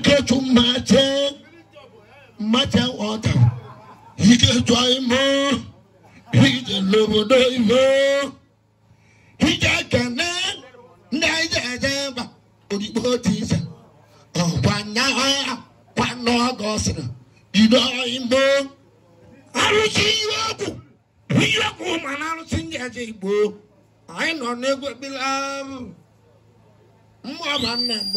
hiketu mate mate wata hiketu aimo hije lobodo ibo hije kene naija jeba odigbo tisa ọgbanya ha kwana ọgọ sịrị bido igbo arụsị ihe ọgwụ ihe ọgwụ ma na arụsị ndị aja igbo anyị nọ n'egwu ekpere ahụ mma ọba nna m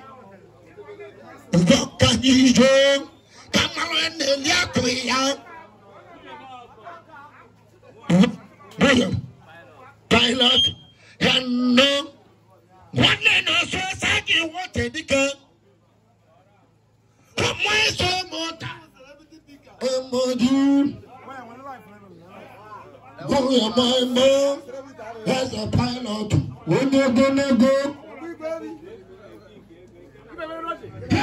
vɔkanyidzo kamalɔ enelia kpeya bɔyɔ pilot yanno wɔle na so sagi wɔte dika ɔmɔ eso mɔta ɔmɔdu bɔyɔ mɔmɔ ɛsɛ pilot wonyogonogo.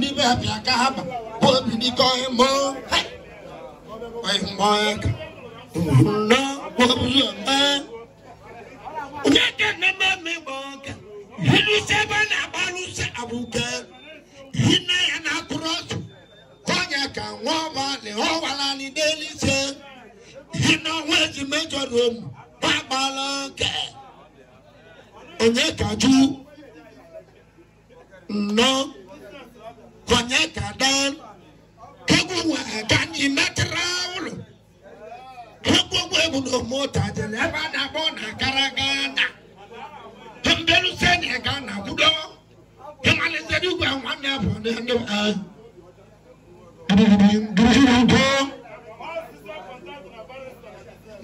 níbẹ̀ bí a ká bà bó bí ní kọ́ ẹ mọ́ ẹ mọ́ ẹ òun náà bó bí yẹ mọ́. Nyɛ kɛ nɛmɛ mi bɔ kɛ, yiri sɛbɛ na balu sɛ abu kɛ, yina yɛ na kurɔ tu, kɔnyɛ ka ŋɔ ba le ɔ wala ni deli se, yina wɛsi mɛjɔ do mu, ba ba la kɛ, o ka ju, nɔ konya kadan kagu wa kan inatraul kagu wa budo mota jele bana bona karagana hembelu sene kana budo kemale zedu kwa mwana bonde ndo a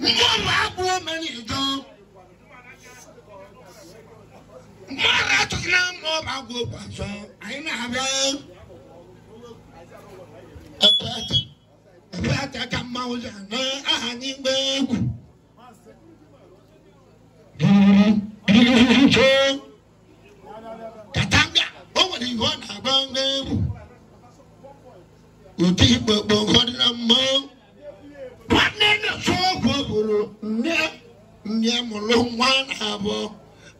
Mwa abuwa mani ijo Mwa ratu ina mwa abuwa kwa so Aina habeo ebe aka ka mma ụja na aha anyị mgbe egwu riricho katanga o nwere ihe ọ na-agba n'egwu ụdị igbo gboo ụfọdụ na mmọnwụ nwanne na-eso ọgwụ bụrụ nne nne mụrụ nwa na abụọ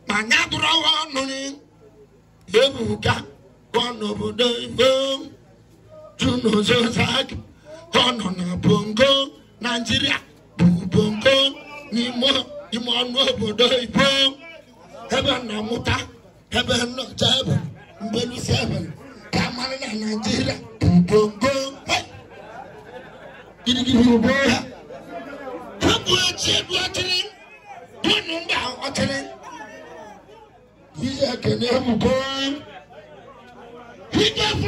ma nya bụrụwa ọnụ ebuka ọnụ obodo igbo Tunuzozak, na Bongo, Nigeria, Bongo, Nimo, Imono Bodo Ibo, Heaven Namuta, Heaven No Jab, Mbelu Seven, Kamala Nigeria, Bongo, Gidigidi Boya. Gbogbo etí ẹ̀dùn ọ̀tẹ̀rẹ̀, bọ́ọ̀nù ń bá ọ̀tẹ̀rẹ̀. Yíyá kẹ̀lẹ́ ẹ̀mú kọ́. He gave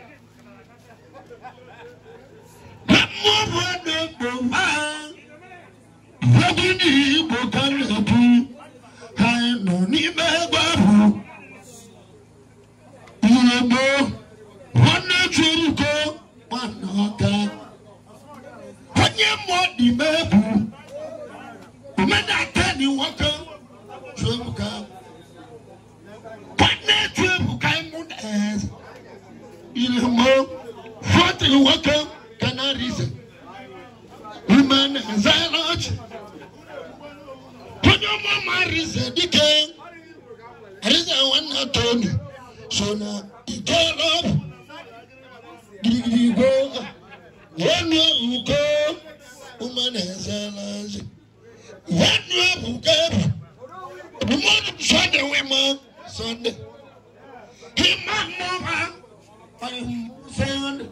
ilé mọ́ fún àtẹ̀yìnwá kan another reason. Women and Zilot. When your mama reason, the Reason one not told you. So now, he came up. you go? When you go, women and Zilot. When you go, woman Sunday, women Sunday. He might know her. I am found.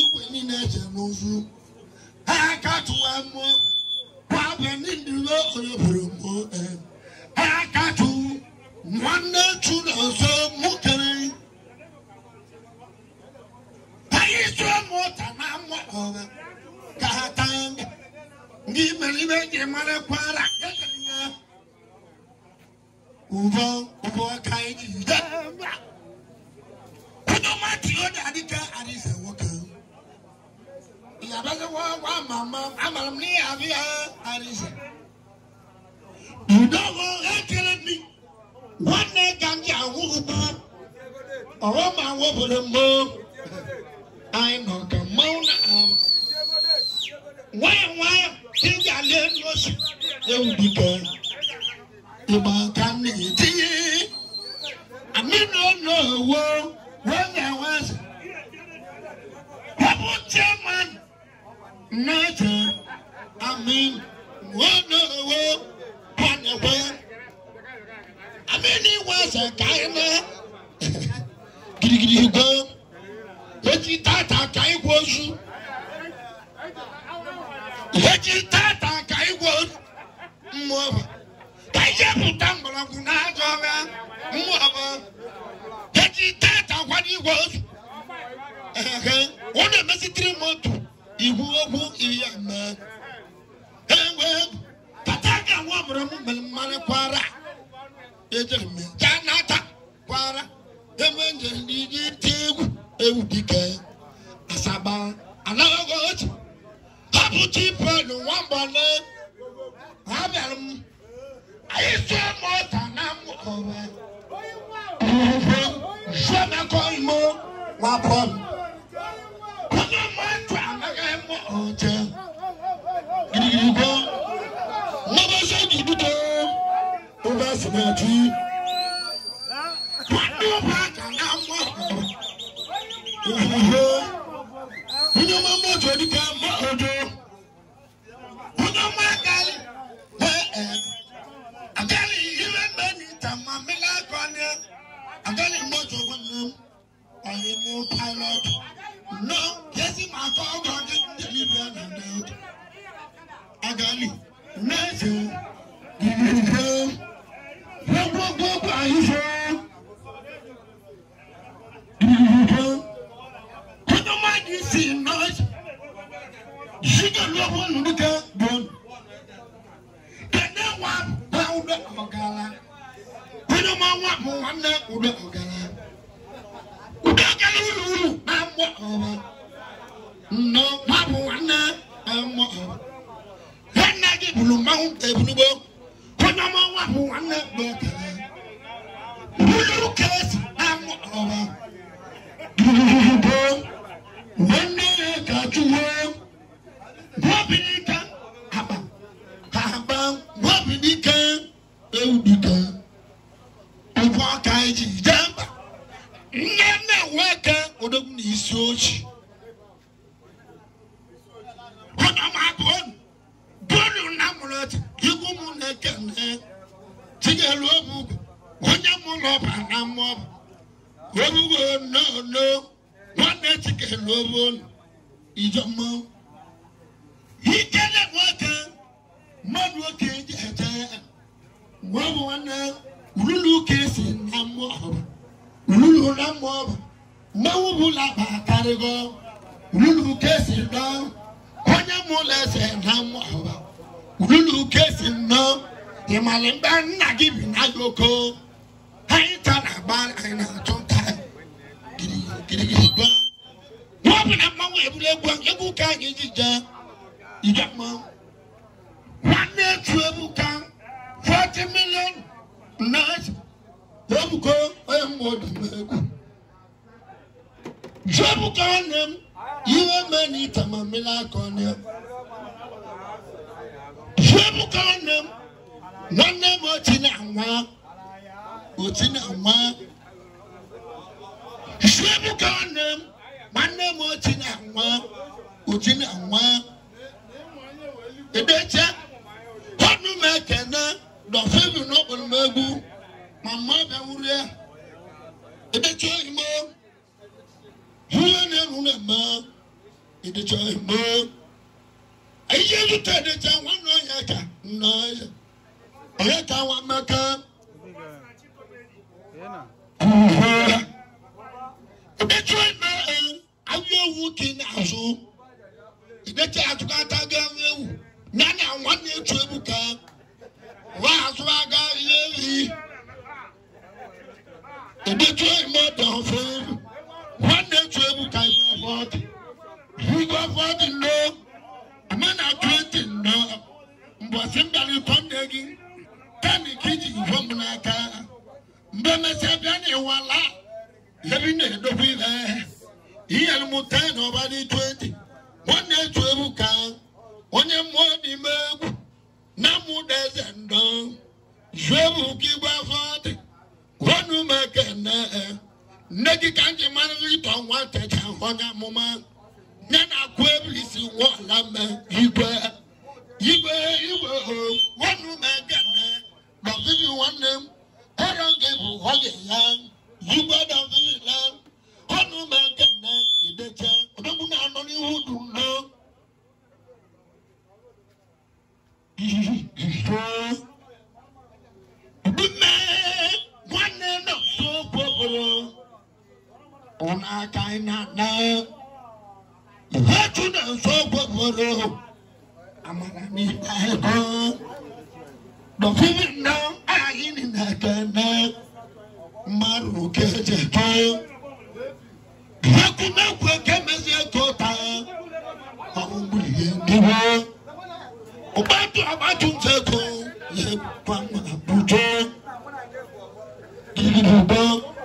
igwe niile eje n'ụzụ ha akatụwa mụ kwaba ndị ndịwe oyeburu mụ ha akatụ nwanne chu na ọzọ mụ anyị sụọ ụmụ na mma ọha eh. ka taa ndị mere ibe mara kwara ụbọ ụbọ ka anyị ji jide ụdọ na adịka wa wa mama ama ni avia arisa. You don't want to me what they can get a woman or my woman more. I know the mountain. Why, why, think I live was they will be gone. You might come to me. I mean, no, no, well, when there was. Come on, German. Nothing. I mean, one hour, one hour. I mean, it was a guy. man. Gidigidi you go. that Leti tata kai wozu. Leti tata kai wozu. Mwaba. Kaya kutangula kunajoga. Mwaba. Leti tata kwani wozu. Okay. One mesitri motu iya ihuohu iyama ewe tataka wamra mu melmane kwara ejer me janata kwara emenje diji tegu ewu dike asaba alagochi kabuchi pelu wambane amelum ayiso mota namu owe Oyo wa, jona ko imo wa pom. Kono man ọjẹ gidigidi gbọ lọba ṣe gidigidi tó bá sinmi àti pàdé ọba kàná mọ ìhòhò wúnyọ máa mọ ọjọ nípa mọ ọjọ wúnyọ máa gàlí bẹ ẹ àgàlí ìrẹ bẹ ní tàmà mílá gbani àgàlí mọ ọjọ wọn nù ọyẹ mú pilot nù yẹsí my tọ́ ọgbọ̀n dídùn. Libya Nandot Agali Nẹ́ẹ̀sì ìdìbò gbogbogbò àyíṣe ìdìbò kọ́dọ̀mọ́dì sí nọ́ọ̀sì ṣíkẹ̀ lọ́wọ́ nùdíkẹ́ bọ́ọ̀n kẹ́dẹ́ wà bá ọdọ̀ ọ̀gá kọ́dọ̀mọ́ wà bọ̀ wọn náà ọdọ̀ ọ̀gá ọdọ̀ ọ̀gá wúlò wúlò náà mọ̀ ọ̀gá nnọ mabụ nwanne ọmọ ha nna gị bụrụ mmanwụ ebunugbo onye ọma nwa bụ nwanne bụ okenye bụlụrụ ka esi amụ ọba bụrụbụ nwanne ya ka chụwo bọbi n'ike akpa ka agba bọbi n'ike ewudute ụkwụ ọka eji jee mba nne nne nwa eke odogwu na isi ochie amọ owuwo náà ló nwanne chike lówó ìjọmọ ikele nwoke mmadụ oke ji eje nwa bụ nwanne ululu ka esi na mmụọ ululu na mmụọ mmanwụ bụla bakarịgo ululu ka esi nọ onye mụla eze na mmụọ ululu ka esi nọ ịmalị mgbe nna gị bi na gị oko anyị tara aban ayin na tɔn forty million nurse ebu ko ɔyɛ mu wɔ dùnmɛ egu jɔbu kan nam yiwe mɛ ni tamamila kɔnɛ jɔbu kan nam wọn nam otina ma hwɛbu ka nam ma nam otina ma otina ma ebe kyɛ hɔnu ma kɛnɛ dɔfɛbi nɔbɔl ma egu mama bɛ wuriɛ ebe kyɛ ima huwa na enu na ma ebe kyɛ ima ayi yɛ tuta ebe kyɛ wɔn na ɔyɛ ka na ɔyɛ ɔyɛ ka wɔn atukata ga ewu nyane a nwanne etu ebu ka nwa aso aga ihe eyi ebetu ime dọfe nwanne etu ebu ka igwe fọdụ igwe fọdụ nno ama na twenti nno mbọsi mbali tọnde gị tani kiji ifo m n'aka mbemesi abịa na ịwala ebi na-edobe ihe ihe mụta na ọba dị twenti. nwanne Chuebuka onye mmụọ dị m egwu na mụda eze ndọ Chuebuka igwe afọ dị wọnụ m ekene nne gị ka nji mara ịtọ nwa techa ọnya amụma nye na akwụ ebu isi nwa ala mme igwe ona china na hatu na soko boro amara mi ta ko do fi na ayi ni na ta na maru ke je to haku na ko ke me je to ta awu bu ye ndi wo obatu abatu nse ko ye kwa ma buto Gidi bu bon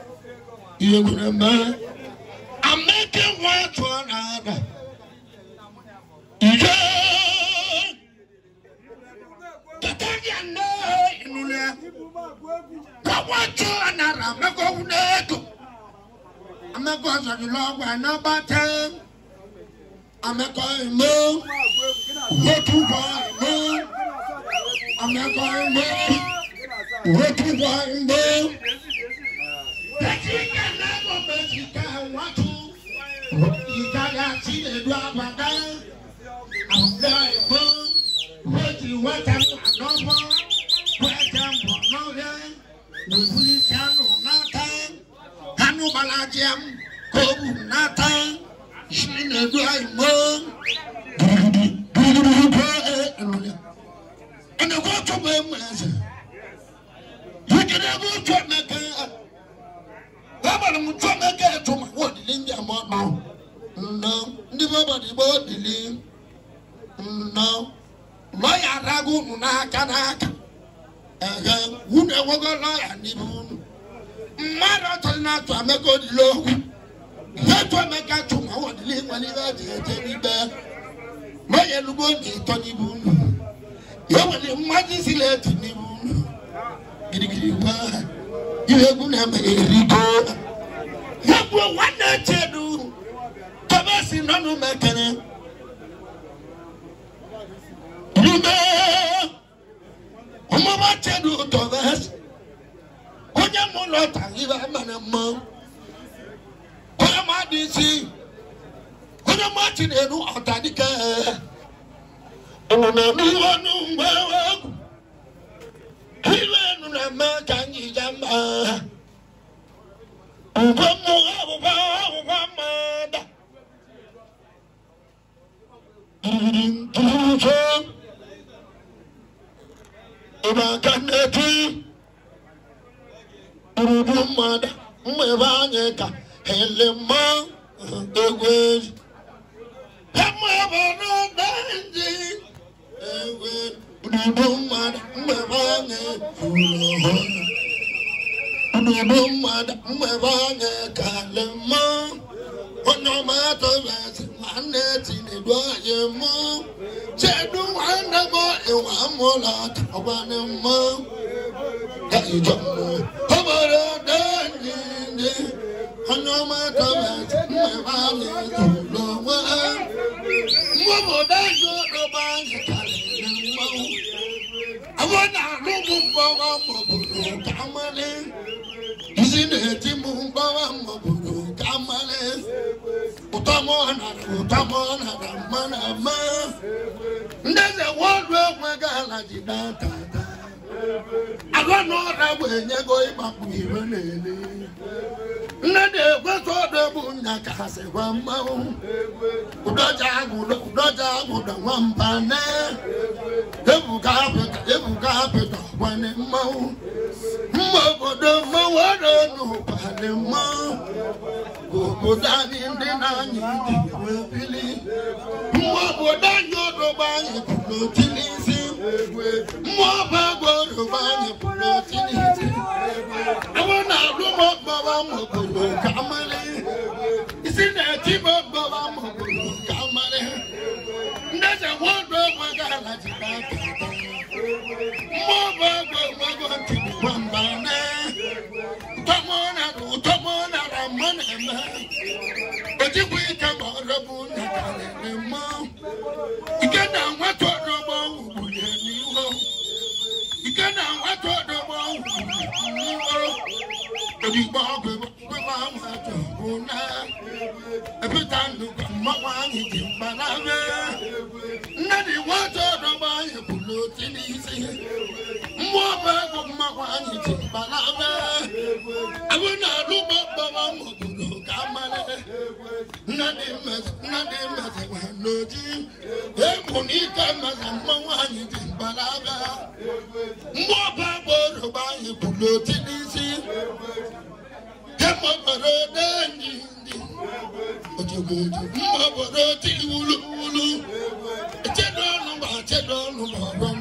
You remember? I'm making one to another. Yeah. But I can know. Come one to another. I'm not going to. I'm not going to love one I'm not going to know. What you want to I'm not going to know. What sika watu ikaga tile do abada awuda ebo woti wata anọbọ wẹta mbọ nọbẹ wòbuli kanu nata kanu balajiam kobu nata yimi na do ayimo dudududu ko e ẹnulẹ ẹnẹ kó tó bẹ mu ẹsẹ yìí kí ni ẹ bó tó mẹ. ọnụ m chọọ m eke etu ma ndị ama ọnụ ahụ nnọ ndị be obodo igbo odili nnọ lọya adago unu n'aka n'aka ehe unu enwego lọya n'ibe unu mmadụ ọtọrọ na-atụ odili okwu emeka chụ ma nwere eji eje n'ibe lọya elugbo ndị ịtọ n'ibe unu ya nwere mmadụ na n'ibe unu ihe egwu na-emeriri yaburo wana ekyɛ do kaba si nanu mɛkɛnɛ dube ɔmo ba kyɛ do tɔbɛs onye mu lɔta yiba mana mɔ onye mu adi si onye mu ati na enu ɔtadi kɛ ɔnunami wɔnu gbɛwɛ iwe nunama kanyi jama nkɔ. I'm ewé ẹ mọ ọ̀rọ̀ dáńjì ewé dúdú mmadụ mgbebe anyị kwuru ọhụrụ dúdú mmadụ mgbebe anyị ka lè mọ onye ọma atọrọ esi nwanne tinedu anyị mọ chedu nwanne m ịwa mụlọ ọgbanị mọ ka ịjọ mọ Roman government never let you know why. Mọ̀mọ́ bẹ́ẹ̀ ló ló bá ń kalẹ̀ ní mọ́. Àwọn náà ló mú bọ́wọ́ mọ̀ bòrò kámọ́lé. Ìsìn ètí mú bọ́wọ́ mọ̀ bòrò kámọ́lé. Kùtọ́mọ́ ọ̀nà kùtọ́mọ́ ọ̀nà ràmọ́ràmọ́. Ndẹ́sẹ̀ wọ́ọ̀lù ẹ̀wọ̀n gàlàjì náà tàbí. agụnọra bụ enyego ịgbapụ ire na-ele nne na ekwe ọdụ bụ nna ka ha gwa mmanwụ ụdọja agụda nwamba na ebuga apịta ọgwanye mmanwụ mma obodo mmanwụ ọdụnụ ụkpali mmanwụ obodo anyị ndị na-anya wee bili mma obodo anyị ọdụgba anyị bụ mmụọ ọba goroba anyị pụrụ tiniti ewe na-alụ m ọgbọwa obodo ka amarị isi na-eti m ọgbọwa obodo ka amarị ndeze nwodo egwe ji ka aka mmụọ ọba goroba ntị bụkwa mba na ụtọmọna na ụtọmọna na mma na-eme o jikwa ike ma ọrụ bụ nna ka na-eme mmụọ ike na nweta ọrụ ọgbọ ugbo sika na watɔ dɔbɔ nworo edigbo ɔgbe gbe ma nwa tɔ ona ebita nnukwu mmanwụ anyị ji mma n'abịa nne dị watɔ dɔbɔ anyị bulu oti n'isi mmụọ bụ ego mmanwụ anyị ji mma n'abịa ewu na-alụ gbọgbọ ma mmadụ nnadị mmezewa n'oji egwu na ike mmeze mma nwaanyị dị mgbalaga mgbe ọba bụ orugba anyị e bụ n'oti n'isi kemọbara denji ndị ojogbojo mmaọbara oti wulu wulu ọnụ e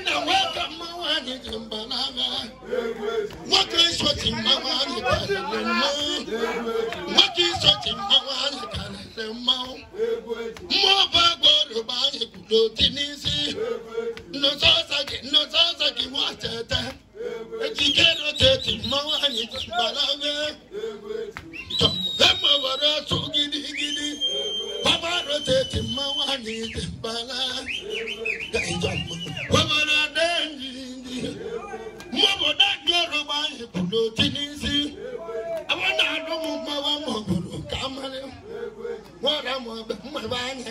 mọ̀ bẹ̀ mọ̀ bá yẹ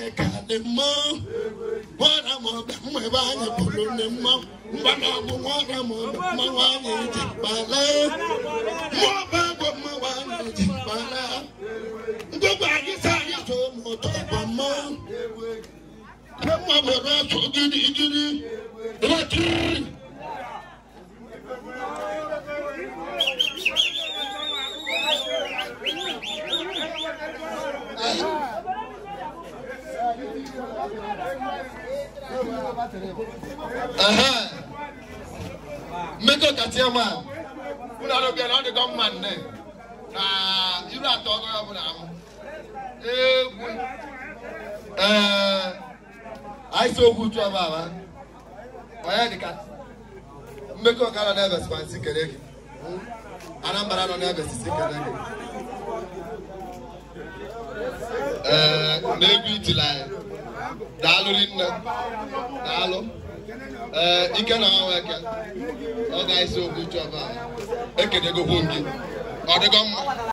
mmekọ ka chairman ụlọ ọrụ bịara ọ dị gọọmenti nne na iru atọ ọgọ ya bụla ahụ egwu ee anyị okwu uchu ama ama onye dịka mmekọ ka n'ebe sikwasị kere gị anambara nọ n'ebe sisi kere gị ee n'egwu itila anyị daalụ rinne daalụ ee eh, ike na ahụ eke ọ ga-esi okwu chọba ekedegokwu gị ọ dịgo mma